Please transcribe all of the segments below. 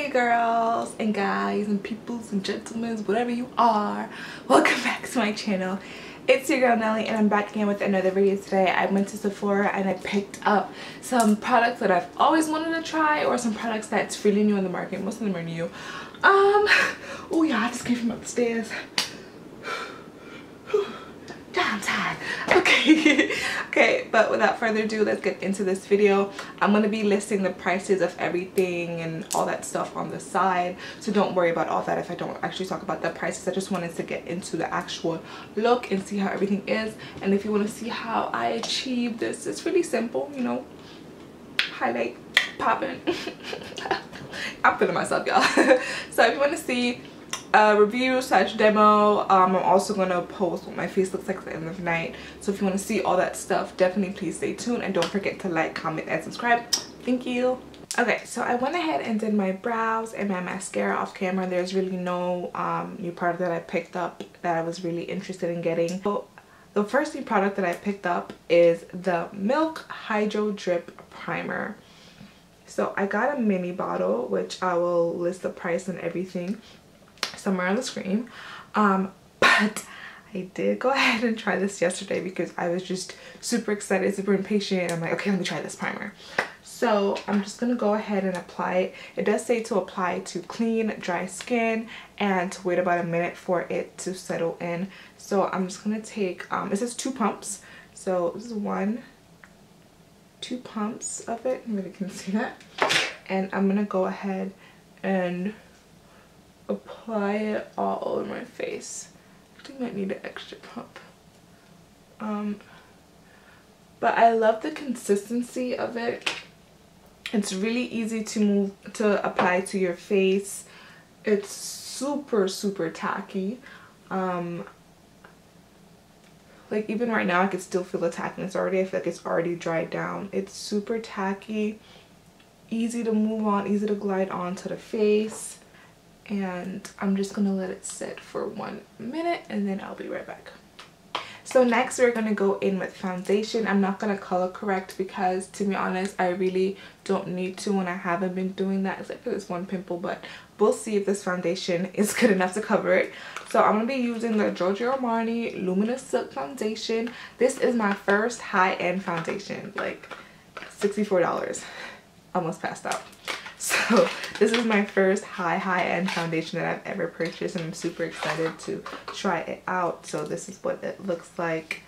Hey girls and guys and peoples and gentlemen, whatever you are, welcome back to my channel. It's your girl Nelly and I'm back again with another video today. I went to Sephora and I picked up some products that I've always wanted to try or some products that's really new on the market. Most of them are new. Um, oh yeah, I just came from upstairs. Okay. okay, but without further ado, let's get into this video. I'm going to be listing the prices of everything and all that stuff on the side. So don't worry about all that if I don't actually talk about the prices. I just wanted to get into the actual look and see how everything is. And if you want to see how I achieve this, it's really simple, you know, highlight, popping. I'm feeling myself, y'all. so if you want to see a review slash demo. Um, i'm also going to post what my face looks like at the end of the night. So if you want to see all that stuff definitely please stay tuned and don't forget to like comment and subscribe. Thank you. Okay so i went ahead and did my brows and my mascara off camera. There's really no um, new product that i picked up that i was really interested in getting. So the first new product that i picked up is the Milk Hydro Grip primer. So i got a mini bottle which i will list the price and everything somewhere on the screen. Um, but I did go ahead and try this yesterday because I was just super excited super impatient. I'm like okay let me try this primer. So I'm just gonna go ahead and apply it. It does say to apply to clean dry skin and to wait about a minute for it to settle in. So I'm just gonna take um, it says two pumps. So this is one two pumps of it. Really can see that. And I'm gonna go ahead and apply it all over my face. I think I might need an extra pump. Um, but I love the consistency of it. It's really easy to move to apply to your face. It's super super tacky. Um, like even right now I can still feel the tackiness already. I feel like it's already dried down. It's super tacky, easy to move on, easy to glide onto the face and I'm just gonna let it sit for one minute and then I'll be right back. So next we're going to go in with foundation. I'm not going to color correct because to be honest I really don't need to when I haven't been doing that except for this one pimple but we'll see if this foundation is good enough to cover it. So I'm going to be using the Giorgio Armani Luminous Silk Foundation. This is my first high-end foundation like $64. Almost passed out. So this is my first high high end foundation that I've ever purchased and I'm super excited to try it out. So this is what it looks like.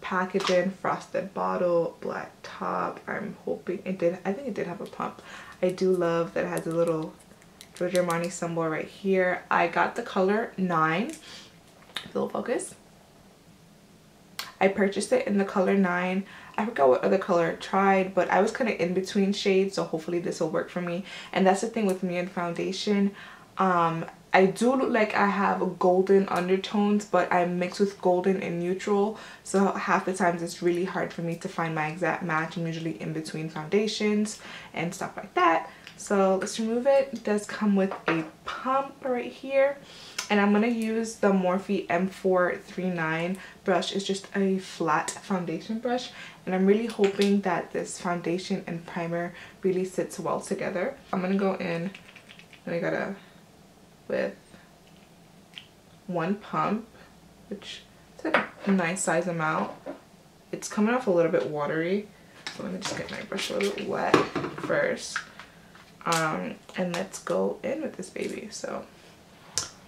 Packaging, frosted bottle, black top. I'm hoping it did, I think it did have a pump. I do love that it has a little Giorgio Armani symbol right here. I got the color 9. Little focus. I purchased it in the color 9. I forgot what other color I tried, but I was kind of in between shades, so hopefully this will work for me. And that's the thing with me and foundation. Um, I do look like I have golden undertones, but I mix with golden and neutral. So half the times it's really hard for me to find my exact match. I'm usually in between foundations and stuff like that. So let's remove it. It does come with a pump right here and I'm going to use the Morphe M439 brush. It's just a flat foundation brush and I'm really hoping that this foundation and primer really sits well together. I'm to go in and I got a with one pump which is a nice size amount. It's coming off a little bit watery so let me just get my brush a little wet first um, and let's go in with this baby so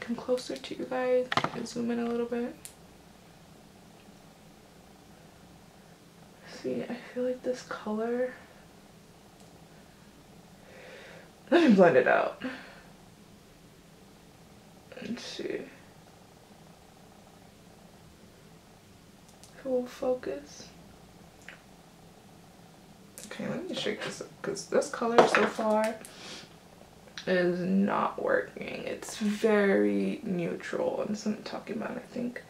come closer to you guys and zoom in a little bit. See, I feel like this color, let me blend it out. Let's see. Full focus. Okay, let me shake this up because this color so far is not working. It's very neutral. And I'm talking about, I think.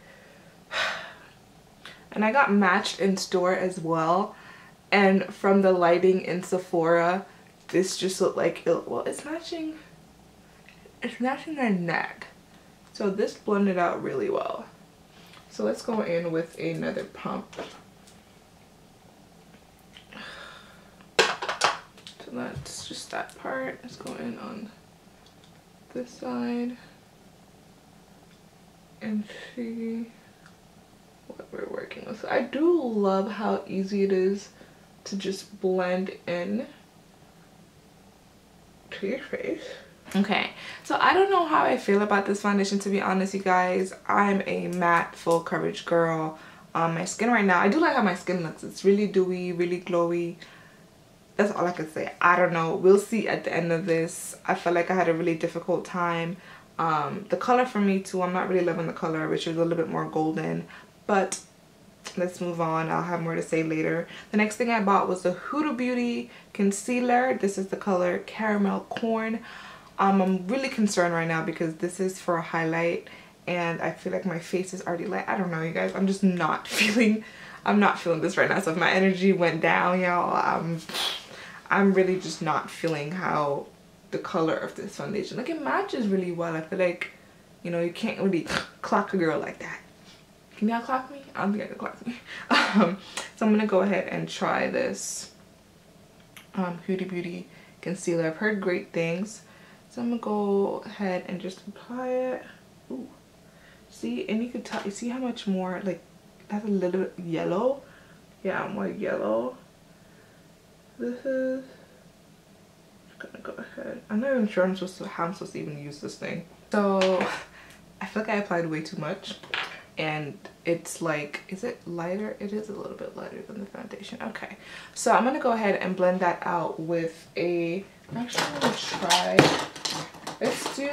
And I got matched in store as well. And from the lighting in Sephora, this just looked like, it, well, it's matching, it's matching their neck. So this blended out really well. So let's go in with another pump. So that's just that part. Let's go in on this side and see what we're working with. I do love how easy it is to just blend in to your face. Okay, so I don't know how I feel about this foundation to be honest, you guys. I'm a matte full coverage girl. Um, my skin right now, I do like how my skin looks. It's really dewy, really glowy. That's all I can say. I don't know. We'll see at the end of this. I feel like I had a really difficult time. Um, the color for me too, I'm not really loving the color, which is a little bit more golden. But let's move on. I'll have more to say later. The next thing i bought was the huda beauty concealer. This is the color caramel corn. Um, i'm really concerned right now because this is for a highlight and i feel like my face is already light i don't know you guys. I'm just not feeling i'm not feeling this right now. So if my energy went down y'all um i'm really just not feeling how the color of this foundation. Like it matches really well. I feel like you know you can't really clock a girl like that can y'all clock me? I don't think I can me. Um, so I'm going to go ahead and try this um, Huda Beauty concealer. I've heard great things. So I'm going to go ahead and just apply it. Ooh. See, and you can tell, you see how much more, like, that's a little yellow. Yeah, more yellow. This is gonna go ahead. I'm not even sure I'm supposed to, how I'm supposed to even use this thing. So I feel like I applied way too much and it's like is it lighter? It is a little bit lighter than the foundation. Okay. So i'm gonna go ahead and blend that out with a i'm actually gonna try let's do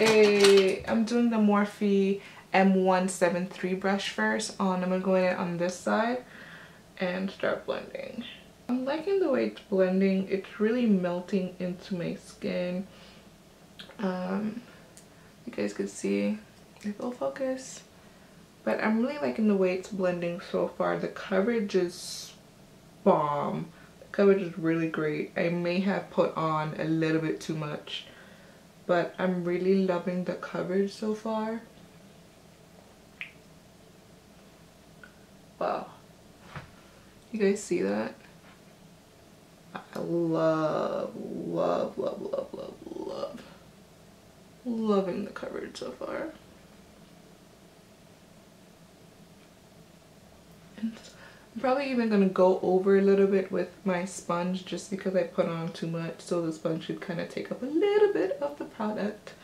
a i'm doing the morphe m173 brush first. On i'm gonna go in on this side and start blending. I'm liking the way it's blending. It's really melting into my skin. Um you guys could see it will focus but i'm really liking the way it's blending so far. The coverage is bomb. The coverage is really great. I may have put on a little bit too much but i'm really loving the coverage so far. Wow. You guys see that? I love love love love love love. Loving the coverage so far. I'm probably even going to go over a little bit with my sponge just because I put on too much so the sponge should kind of take up a little bit of the product.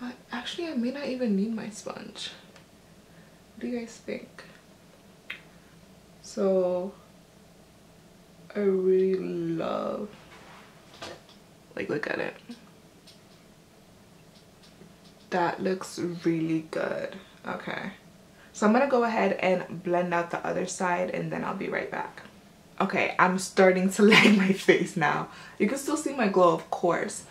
But actually I may not even need my sponge. What do you guys think? So I really love like look at it that looks really good okay so i'm gonna go ahead and blend out the other side and then i'll be right back. Okay i'm starting to lag my face now. You can still see my glow of course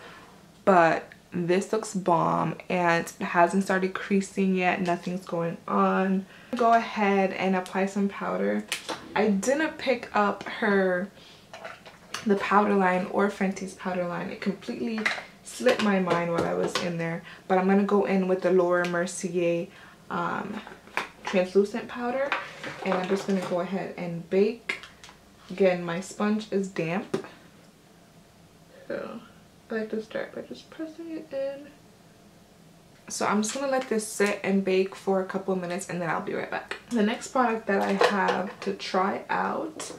but this looks bomb and hasn't started creasing yet. Nothing's going on. Go ahead and apply some powder. I didn't pick up her the powder line or fenty's powder line. It completely slipped my mind while I was in there. But I'm to go in with the Laura Mercier um, translucent powder. And I'm just going to go ahead and bake. Again, my sponge is damp. So I like to start by just pressing it in. So I'm just to let this sit and bake for a couple of minutes and then I'll be right back. The next product that I have to try out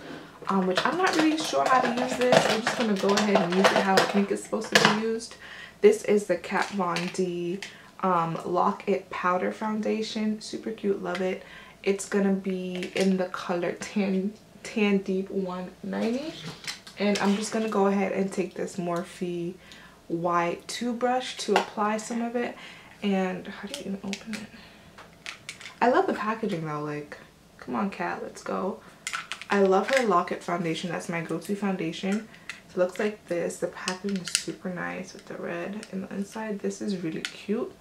um, which I'm not really sure how to use this. I'm just to go ahead and use it how I think it's supposed to be used. This is the Kat Von D um, Lock It Powder Foundation. Super cute, love it. It's to be in the color Tan, Tan Deep 190. And I'm just to go ahead and take this Morphe white 2 brush to apply some of it. And how do you even open it? I love the packaging though, like, come on Kat, let's go. I love her Lock It foundation. That's my go-to foundation. It looks like this. The packaging is super nice with the red in the inside. This is really cute.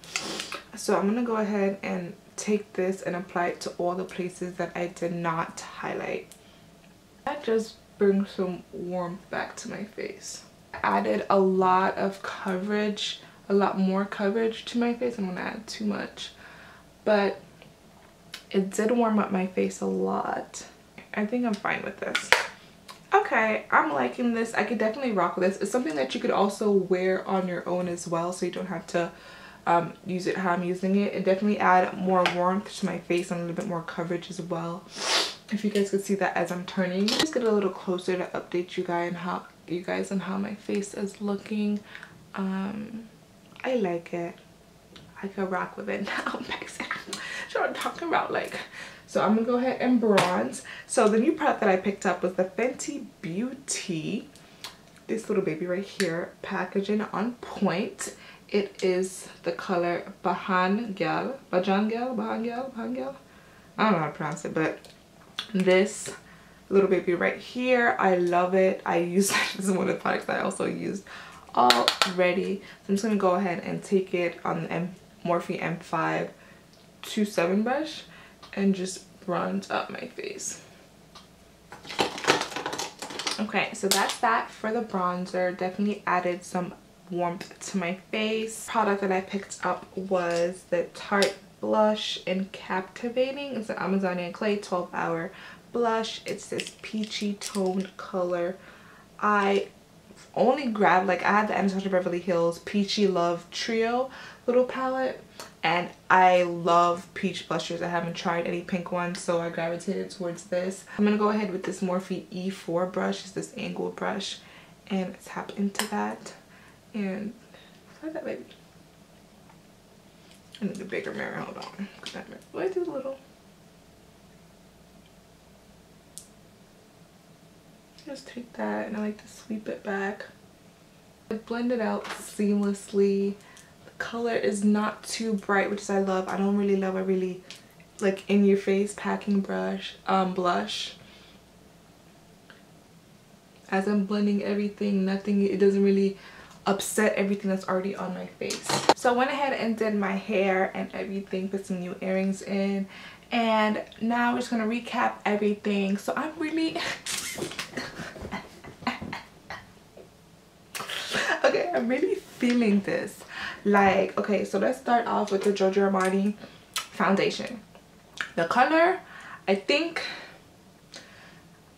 So I'm going to go ahead and take this and apply it to all the places that I did not highlight. That just brings some warmth back to my face. I added a lot of coverage, a lot more coverage to my face. I'm going to add too much. But it did warm up my face a lot. I think I'm fine with this. Okay i'm liking this. I could definitely rock with this. It's something that you could also wear on your own as well so you don't have to um, use it how i'm using it. And definitely add more warmth to my face and a little bit more coverage as well. If you guys could see that as i'm turning just get a little closer to update you guys and how you guys on how my face is looking. Um i like it. I could rock with it now so i'm talking about like so I'm gonna go ahead and bronze. So the new product that I picked up was the Fenty Beauty. This little baby right here, packaging on point. It is the color Bahan Gel, Bajan Gel, Bahan Gel, Bahan Gel. I don't know how to pronounce it, but this little baby right here, I love it. I use this is one of the products I also used already. So I'm just gonna go ahead and take it on the M Morphe M5 27 brush and just bronze up my face. Okay, so that's that for the bronzer. Definitely added some warmth to my face. Product that I picked up was the Tarte blush in Captivating. It's an Amazonian Clay 12 hour blush. It's this peachy toned color. I only grabbed, like I had the Anastasia Beverly Hills Peachy Love Trio little palette and I love peach blushers. I haven't tried any pink ones so I gravitated towards this. I'm going to go ahead with this Morphe E4 brush. It's this angled brush and tap into that and try that baby. I need a bigger mirror. Hold on. Why do little? Just take that and I like to sweep it back. blend it out seamlessly color is not too bright which is I love. I don't really love a really like in your face packing brush um blush. As I'm blending everything nothing it doesn't really upset everything that's already on my face. So I went ahead and did my hair and everything put some new earrings in. And now we're just gonna recap everything. So I'm really okay I'm really feeling this like okay so let's start off with the Giorgio Armani foundation the color I think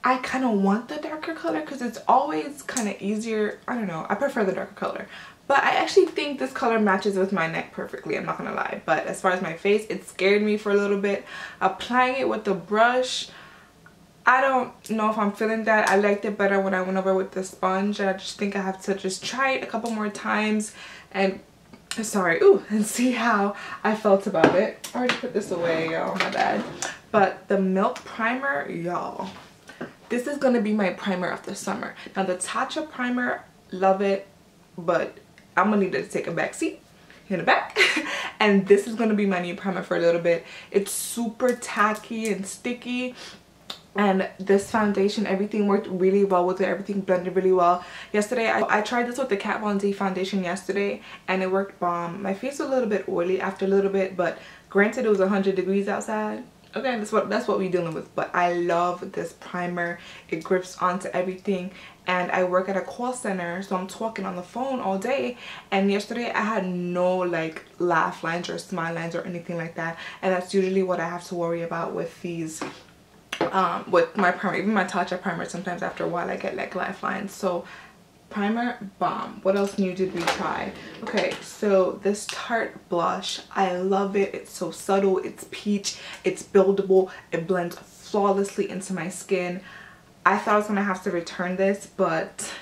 I kind of want the darker color because it's always kind of easier I don't know I prefer the darker color but I actually think this color matches with my neck perfectly I'm not gonna lie but as far as my face it scared me for a little bit applying it with the brush I don't know if I'm feeling that. I liked it better when I went over with the sponge. I just think I have to just try it a couple more times and sorry ooh and see how i felt about it. I already put this away y'all my bad. But the milk primer y'all this is gonna be my primer of the summer. Now the tatcha primer love it but i'm gonna need to take a back seat in the back and this is gonna be my new primer for a little bit. It's super tacky and sticky and this foundation everything worked really well with it everything blended really well. Yesterday I, I tried this with the Kat Von D foundation yesterday and it worked bomb. My face was a little bit oily after a little bit but granted it was 100 degrees outside. Okay that's what that's what we're dealing with but i love this primer. It grips onto everything and i work at a call center so i'm talking on the phone all day. And yesterday i had no like laugh lines or smile lines or anything like that and that's usually what i have to worry about with these um, with my primer, even my Tatcha primer, sometimes after a while I get like lifelines. So primer, bomb. What else new did we try? Okay, so this Tarte blush, I love it. It's so subtle, it's peach, it's buildable, it blends flawlessly into my skin. I thought I was gonna have to return this, but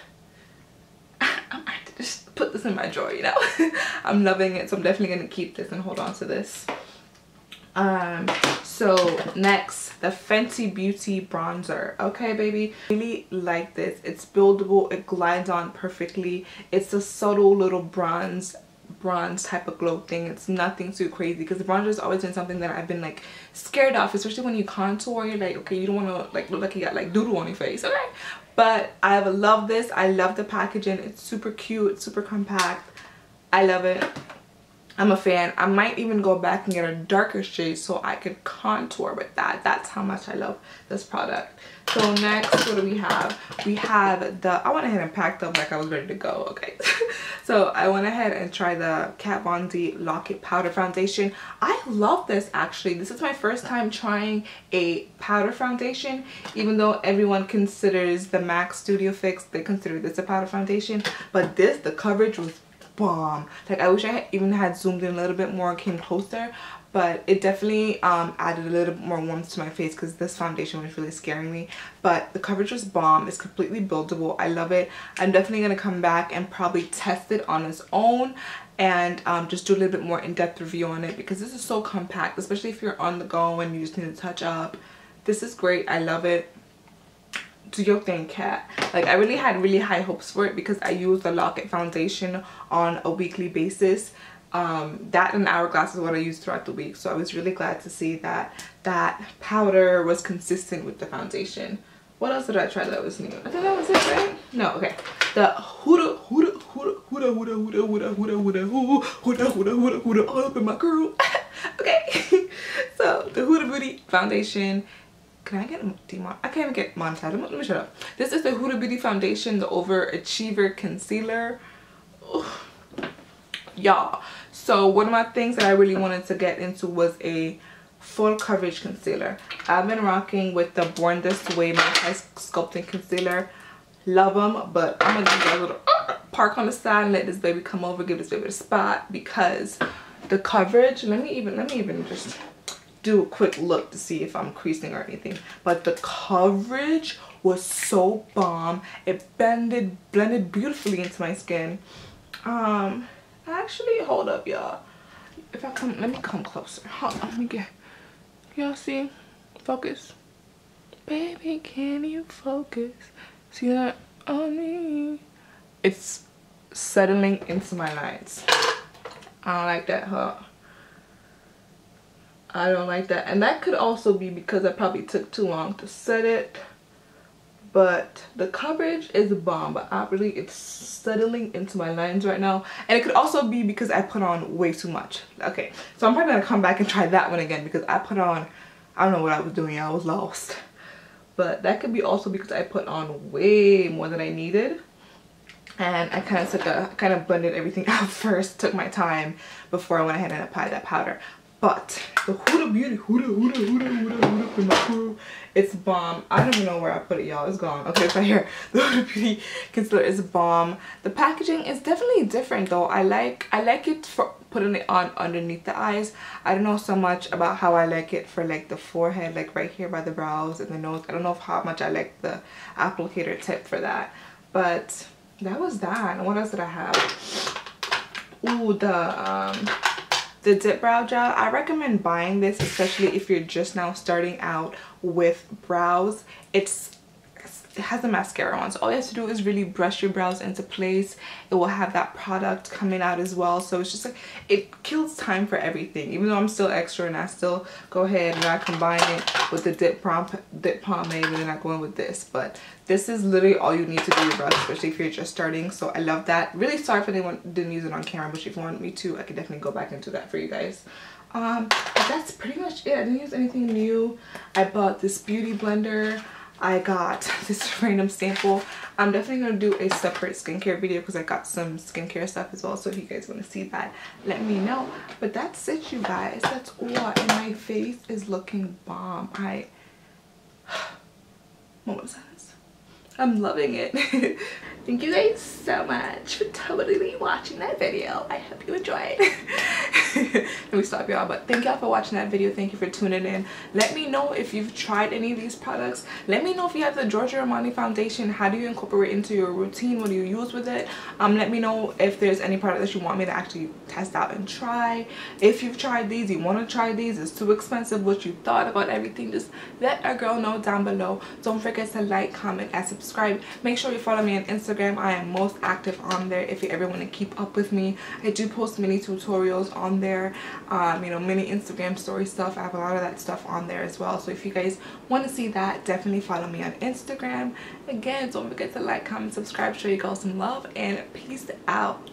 I might just put this in my drawer, you know? I'm loving it, so I'm definitely gonna keep this and hold on to this. Um, so next the fenty beauty bronzer. Okay baby. Really like this. It's buildable. It glides on perfectly. It's a subtle little bronze bronze type of glow thing. It's nothing too crazy because the bronzer has always been something that i've been like scared of especially when you contour you're like okay you don't want to like look like you got like doodle on your face okay? But i love this. I love the packaging. It's super cute. Super compact. I love it I'm a fan. I might even go back and get a darker shade so I could contour with that. That's how much I love this product. So next, what do we have? We have the, I went ahead and packed up like I was ready to go, okay. so I went ahead and tried the Kat Von D Lock It Powder Foundation. I love this actually. This is my first time trying a powder foundation. Even though everyone considers the MAC Studio Fix, they consider this a powder foundation. But this, the coverage was bomb. Like I wish I even had zoomed in a little bit more came closer but it definitely um, added a little more warmth to my face because this foundation was really scaring me. But the coverage was bomb. It's completely buildable. I love it. I'm definitely going to come back and probably test it on its own and um, just do a little bit more in-depth review on it because this is so compact especially if you're on the go and you just need to touch up. This is great. I love it do your thing Kat like i really had really high hopes for it because i use the Lock It foundation on a weekly basis um, that and hourglass is what I use throughout the week so I was really glad to see that that powder was consistent with the foundation what else did I try that was new I think that was it right no okay the Huda Huda Huda Huda Huda Huda Huda Huda Huda Huda Huda Huda Huda all up in my girl okay so the Huda Beauty foundation can I get demon? I can't even get monetized. Let me shut up. This is the Huda Beauty Foundation, the Overachiever Concealer. Y'all, so one of my things that I really wanted to get into was a full coverage concealer. I've been rocking with the Born This Way Multi Sculpting Concealer. Love them, but I'm gonna do a little uh, park on the side and let this baby come over, give this baby a spot because the coverage. Let me even let me even just do a quick look to see if I'm creasing or anything. But the coverage was so bomb. It blended blended beautifully into my skin. Um, actually hold up y'all. If i come let me come closer. Hold on let me get y'all see? Focus. Baby can you focus? See that on me? It's settling into my lines i don't like that huh i don't like that. And that could also be because i probably took too long to set it. But the coverage is bomb. But I really it's settling into my lines right now. And it could also be because I put on way too much. Okay so I'm probably gonna come back and try that one again because I put on I don't know what I was doing. I was lost. But that could be also because I put on way more than I needed. And I kind of took a kind of blended everything out first took my time before I went ahead and applied that powder but the Huda Beauty, Huda, Huda, Huda, Huda, Huda, it's bomb. I don't even know where I put it, y'all. It's gone. Okay, it's right here. The Huda Beauty concealer is bomb. The packaging is definitely different though. I like I like it for putting it on underneath the eyes. I don't know so much about how I like it for like the forehead, like right here by the brows and the nose. I don't know how much I like the applicator tip for that. But that was that. And what else did I have? Ooh, the um the dip brow gel. I recommend buying this especially if you're just now starting out with brows. It's it has a mascara on so all you have to do is really brush your brows into place. It will have that product coming out as well. So it's just like it kills time for everything. Even though i'm still extra and i still go ahead and i combine it with the dip prom dip pomade and then i go in with this but this is literally all you need to do your brows especially if you're just starting. So i love that. Really sorry if anyone didn't use it on camera but if you want me to i can definitely go back into that for you guys. Um that's pretty much it. I didn't use anything new. I bought this beauty blender I got this random sample. I'm definitely going to do a separate skincare video because I got some skincare stuff as well. So if you guys want to see that, let me know. But that's it, you guys. That's all. And my face is looking bomb. I... What was that? I'm loving it. Thank you guys so much for totally watching that video. I hope you enjoyed. Let me stop y'all, but thank y'all for watching that video. Thank you for tuning in. Let me know if you've tried any of these products. Let me know if you have the Giorgio Armani foundation. How do you incorporate into your routine? What do you use with it? Um, let me know if there's any product that you want me to actually test out and try. If you've tried these, you want to try these, it's too expensive, what you thought about everything, just let a girl know down below. Don't forget to like, comment, and subscribe make sure you follow me on instagram. I am most active on there if you ever want to keep up with me. I do post mini tutorials on there um, you know mini instagram story stuff. I have a lot of that stuff on there as well. So if you guys want to see that definitely follow me on instagram. Again don't forget to like comment subscribe show you girls some love and peace out